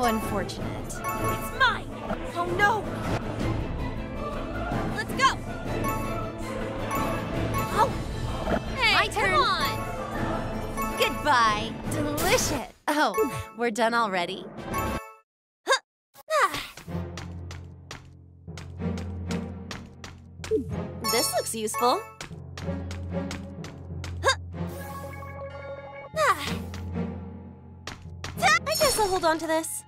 how unfortunate. It's mine! Oh no! Let's go! Oh! Hey, My come turn. on! Goodbye. Delicious. Oh, we're done already? This looks useful. Ah. I guess I'll hold on to this.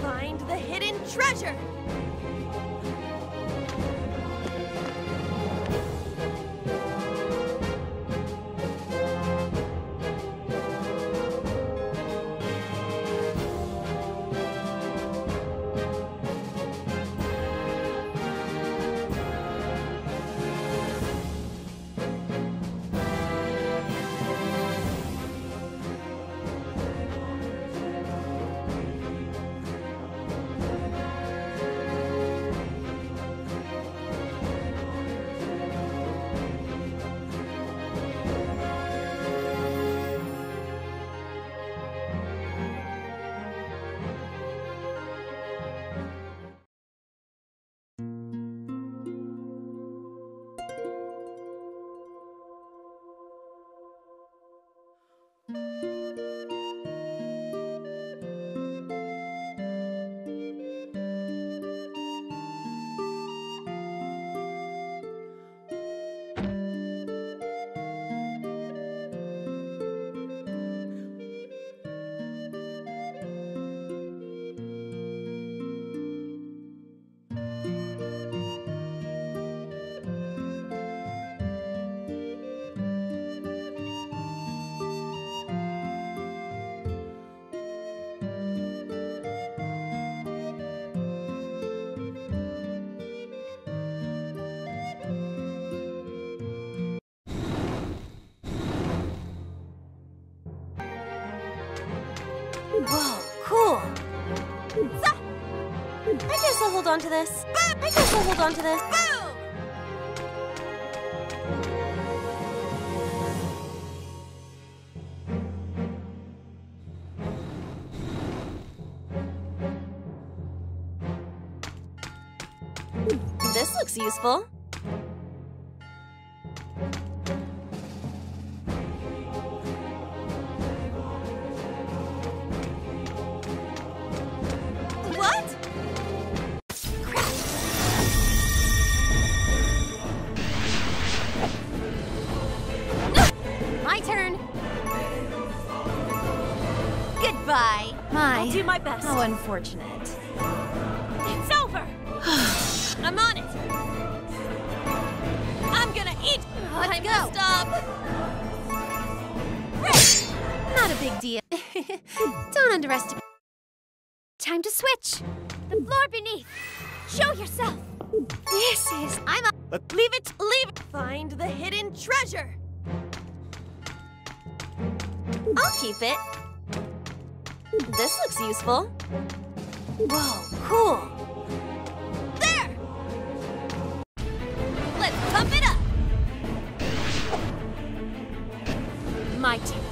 Find the hidden treasure! Whoa, cool. I guess I'll hold on to this. I guess I'll hold on to this. Boom! This looks useful. Unfortunate. It's over! I'm on it! I'm gonna eat! Let's I go. messed up! Not a big deal. Don't underestimate. Time to switch. The floor beneath. Show yourself. This is. I'm a. Leave it! Leave it! Find the hidden treasure! I'll keep it. This looks useful. Whoa, cool. There! Let's pump it up! Turn.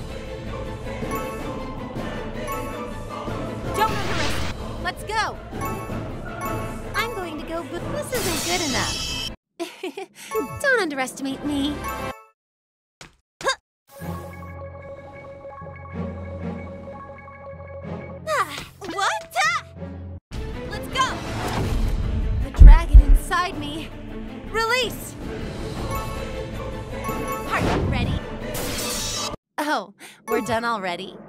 Don't underestimate. Let's go. I'm going to go. But this isn't good enough. Don't underestimate me. Done already?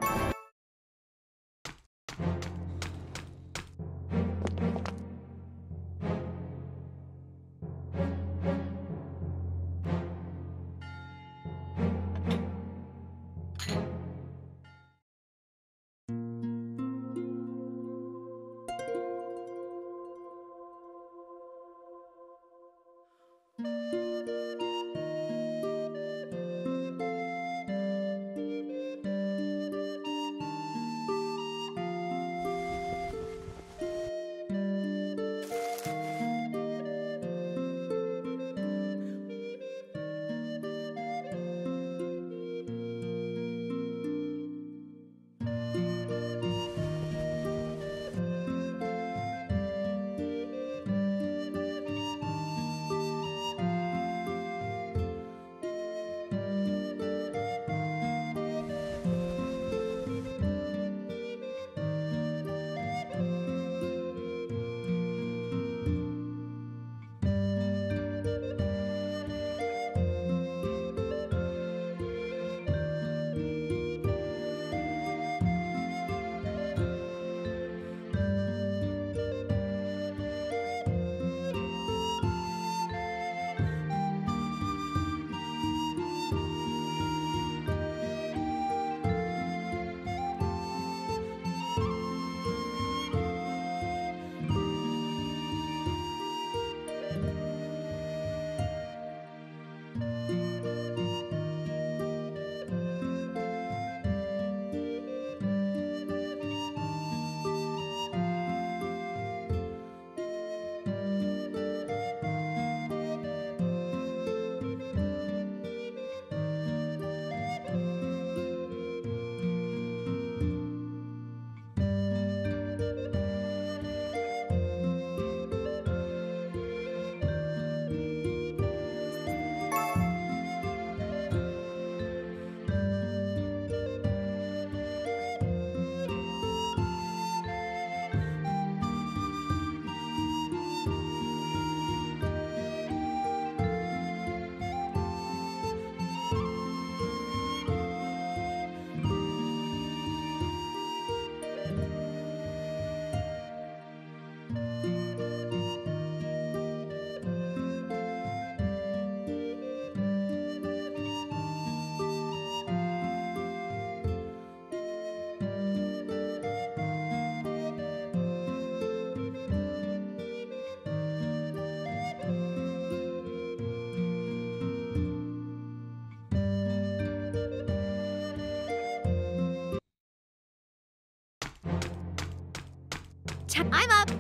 I'm up.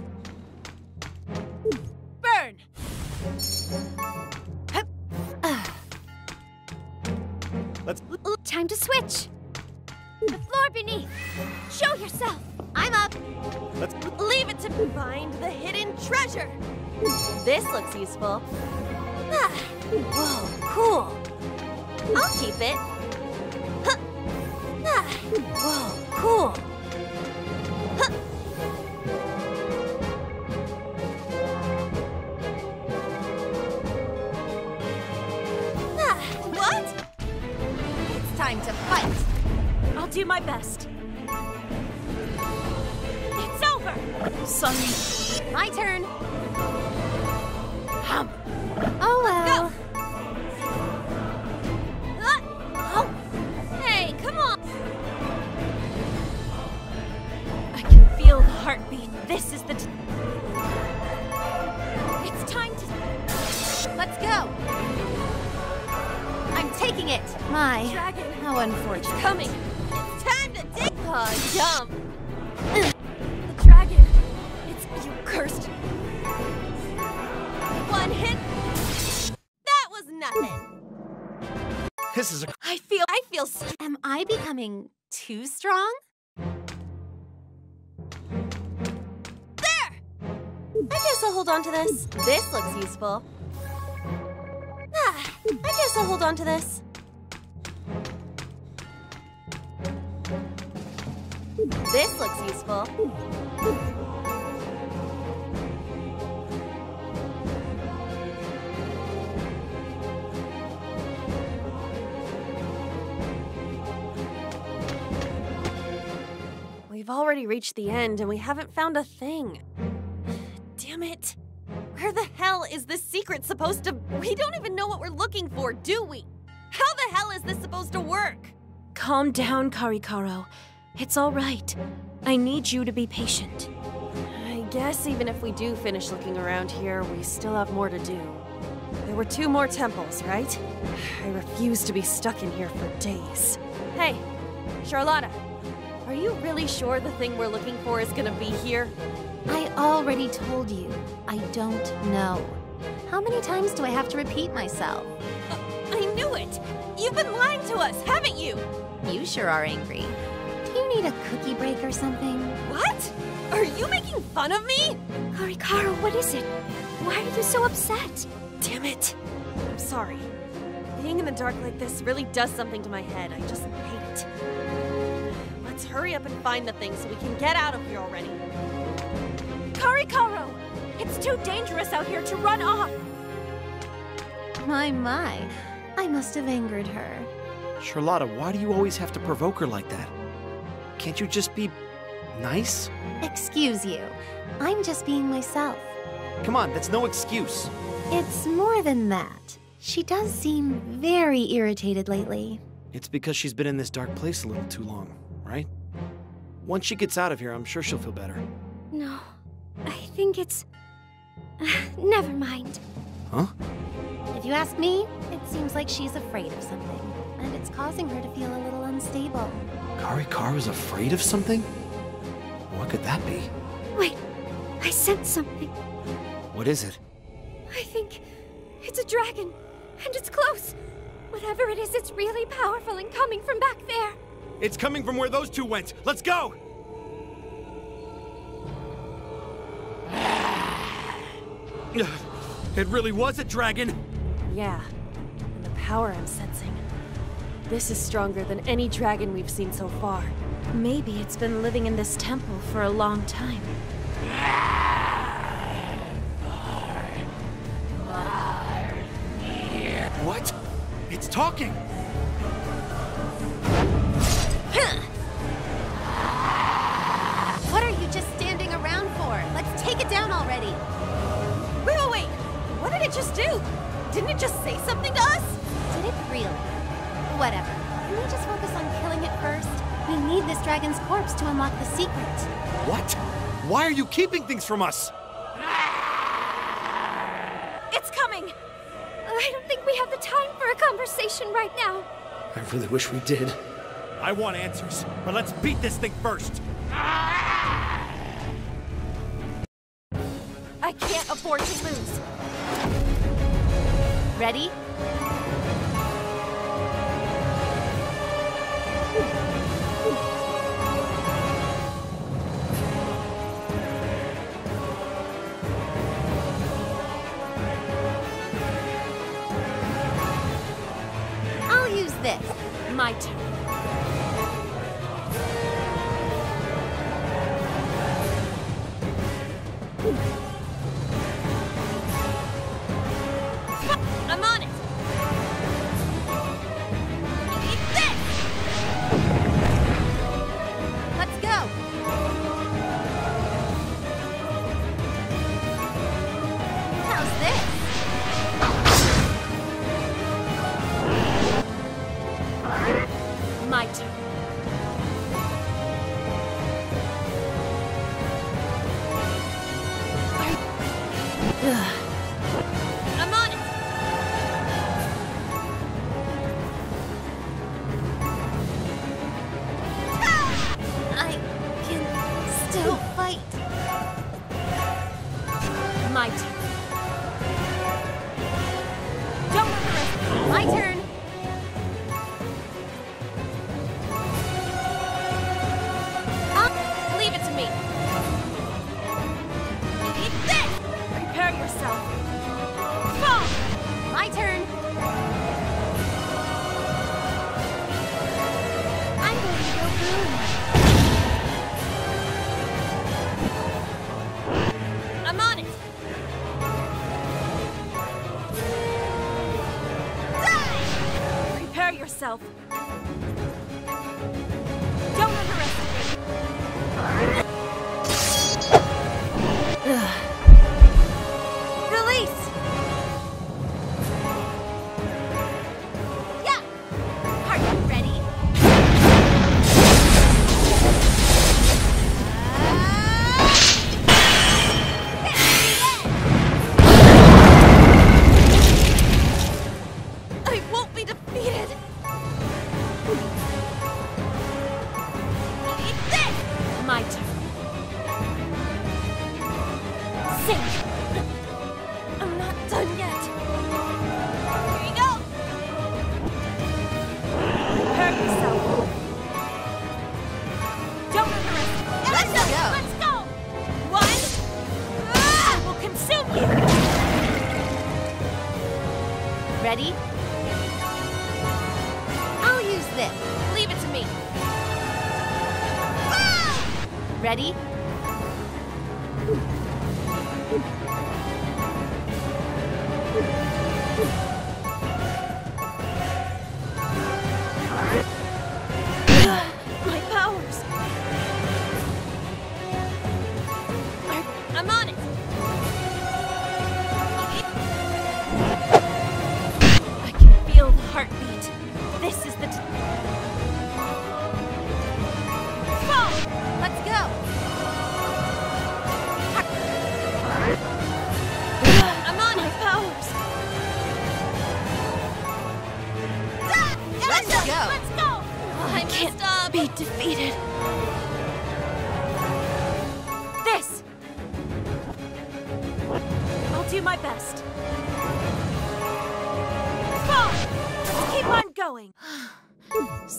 Burn! Let's. Time to switch. The floor beneath. Show yourself. I'm up. Let's. Leave it to find the hidden treasure. This looks useful. Ah, Whoa, cool. I'll keep it. Ah, Whoa, cool. To this. This looks useful. Ah, I guess I'll hold on to this. This looks useful. We've already reached the end and we haven't found a thing. Damn it. Where the hell is this secret supposed to. We don't even know what we're looking for, do we? How the hell is this supposed to work? Calm down, Karikaro. It's all right. I need you to be patient. I guess even if we do finish looking around here, we still have more to do. There were two more temples, right? I refuse to be stuck in here for days. Hey, Charlotta, are you really sure the thing we're looking for is gonna be here? I already told you. I don't know. How many times do I have to repeat myself? I knew it! You've been lying to us, haven't you? You sure are angry. Do you need a cookie break or something? What? Are you making fun of me? Karikaro, what is it? Why are you so upset? Damn it. I'm sorry. Being in the dark like this really does something to my head. I just hate it. Let's hurry up and find the thing so we can get out of here already. Karikaro! It's too dangerous out here to run off! My, my. I must have angered her. Charlotta, why do you always have to provoke her like that? Can't you just be nice? Excuse you. I'm just being myself. Come on, that's no excuse. It's more than that. She does seem very irritated lately. It's because she's been in this dark place a little too long, right? Once she gets out of here, I'm sure she'll feel better. No, I think it's. Never mind. Huh? If you ask me, it seems like she's afraid of something, and it's causing her to feel a little unstable. Karikaro's afraid of something? What could that be? Wait, I sense something. What is it? I think it's a dragon, and it's close. Whatever it is, it's really powerful and coming from back there. It's coming from where those two went. Let's go! It really was a dragon. Yeah, and the power I'm sensing. This is stronger than any dragon we've seen so far. Maybe it's been living in this temple for a long time. What? It's talking. What are you just standing around for? Let's take it down already. Wait, wait, wait! What did it just do? Didn't it just say something to us? Did it really? Whatever. Can we just focus on killing it first? We need this dragon's corpse to unlock the secret. What? Why are you keeping things from us? It's coming! I don't think we have the time for a conversation right now. I really wish we did. I want answers, but let's beat this thing first.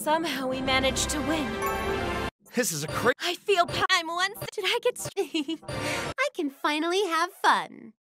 Somehow we managed to win. This is a crazy. I feel. I'm once. Did I get? I can finally have fun.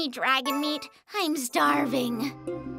Any dragon meat. I'm starving.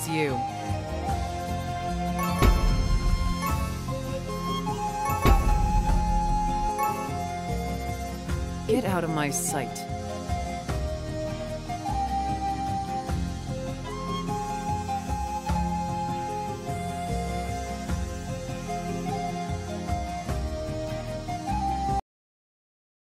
It's you. Get out of my sight.